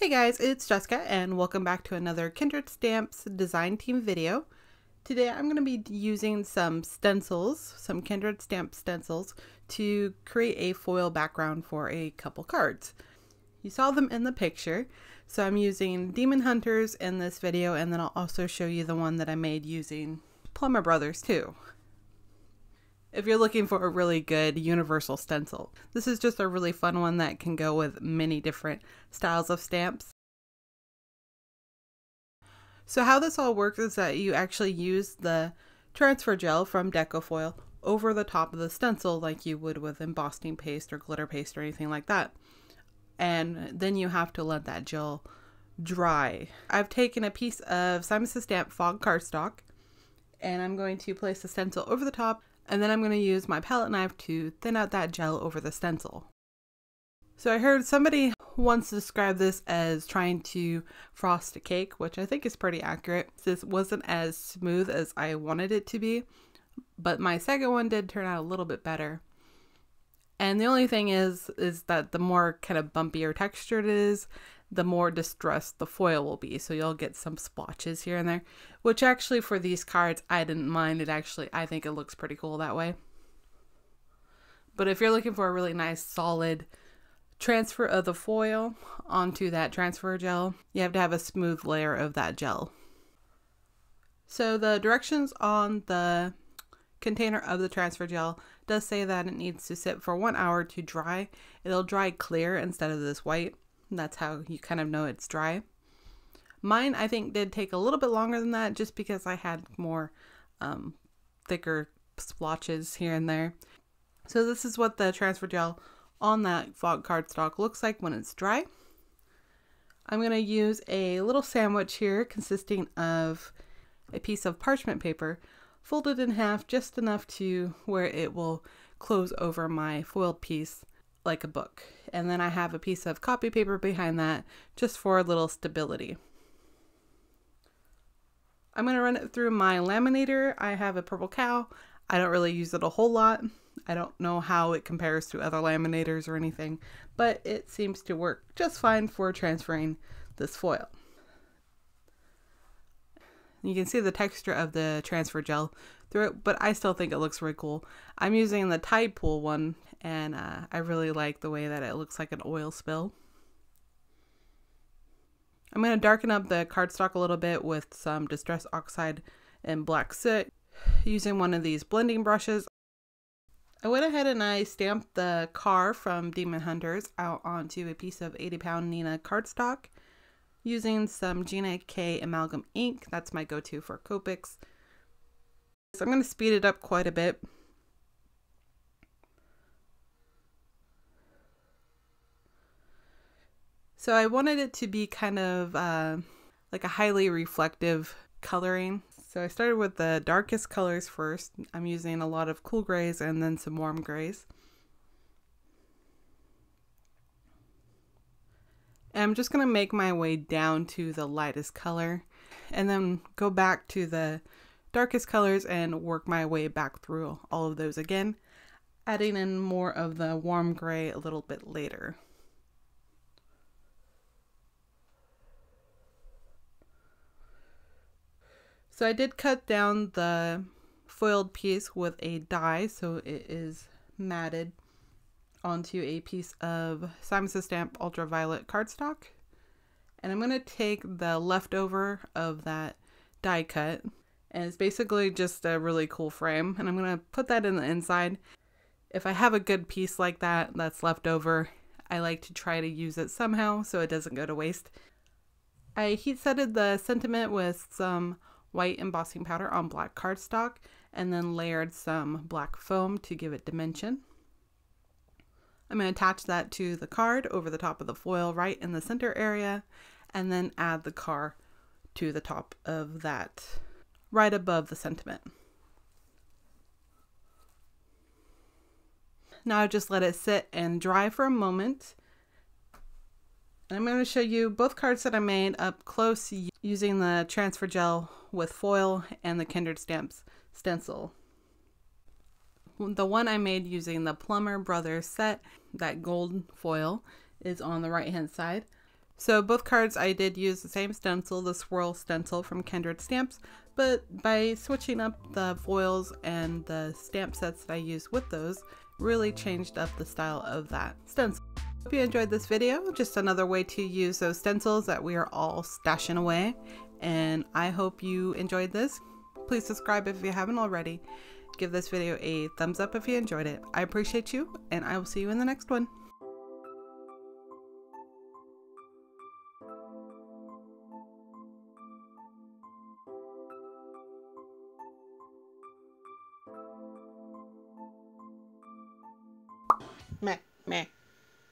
Hey guys, it's Jessica and welcome back to another Kindred Stamps design team video. Today I'm going to be using some stencils, some Kindred Stamp stencils, to create a foil background for a couple cards. You saw them in the picture, so I'm using Demon Hunters in this video and then I'll also show you the one that I made using Plumber Brothers too if you're looking for a really good universal stencil. This is just a really fun one that can go with many different styles of stamps. So how this all works is that you actually use the transfer gel from Decofoil over the top of the stencil like you would with embossing paste or glitter paste or anything like that. And then you have to let that gel dry. I've taken a piece of Simon Says Stamp Fog cardstock and I'm going to place the stencil over the top and then I'm going to use my palette knife to thin out that gel over the stencil. So I heard somebody once describe this as trying to frost a cake, which I think is pretty accurate. This wasn't as smooth as I wanted it to be, but my second one did turn out a little bit better. And the only thing is, is that the more kind of bumpier textured it is, the more distressed the foil will be. So you'll get some splotches here and there, which actually for these cards, I didn't mind. It actually, I think it looks pretty cool that way. But if you're looking for a really nice solid transfer of the foil onto that transfer gel, you have to have a smooth layer of that gel. So the directions on the container of the transfer gel does say that it needs to sit for one hour to dry. It'll dry clear instead of this white. That's how you kind of know it's dry. Mine, I think, did take a little bit longer than that just because I had more um, thicker splotches here and there. So this is what the transfer gel on that fog cardstock looks like when it's dry. I'm going to use a little sandwich here consisting of a piece of parchment paper folded in half just enough to where it will close over my foiled piece like a book. And then I have a piece of copy paper behind that just for a little stability. I'm going to run it through my laminator. I have a purple cow. I don't really use it a whole lot. I don't know how it compares to other laminators or anything, but it seems to work just fine for transferring this foil. You can see the texture of the transfer gel through it, but I still think it looks really cool. I'm using the Tide Pool one, and uh, I really like the way that it looks like an oil spill. I'm going to darken up the cardstock a little bit with some Distress Oxide and Black Soot using one of these blending brushes. I went ahead and I stamped the car from Demon Hunters out onto a piece of 80 pound Neenah cardstock using some Gina K amalgam ink. That's my go-to for Copics. So I'm going to speed it up quite a bit. So I wanted it to be kind of uh, like a highly reflective coloring. So I started with the darkest colors first. I'm using a lot of cool grays and then some warm grays. And I'm just going to make my way down to the lightest color and then go back to the darkest colors and work my way back through all of those again, adding in more of the warm gray a little bit later. So I did cut down the foiled piece with a die so it is matted onto a piece of Simon Says Stamp Ultraviolet cardstock. And I'm going to take the leftover of that die cut. And it's basically just a really cool frame. And I'm going to put that in the inside. If I have a good piece like that that's left over, I like to try to use it somehow so it doesn't go to waste. I heat setted the sentiment with some white embossing powder on black cardstock and then layered some black foam to give it dimension. I'm going to attach that to the card over the top of the foil right in the center area and then add the car to the top of that right above the sentiment. Now just let it sit and dry for a moment. I'm going to show you both cards that I made up close using the transfer gel with foil and the Kindred Stamps stencil. The one I made using the Plumber Brothers set, that gold foil, is on the right hand side. So both cards I did use the same stencil, the swirl stencil from Kindred Stamps, but by switching up the foils and the stamp sets that I use with those, really changed up the style of that stencil. Hope you enjoyed this video, just another way to use those stencils that we are all stashing away. And I hope you enjoyed this. Please subscribe if you haven't already. Give this video a thumbs up if you enjoyed it. I appreciate you, and I will see you in the next one. Meh, meh.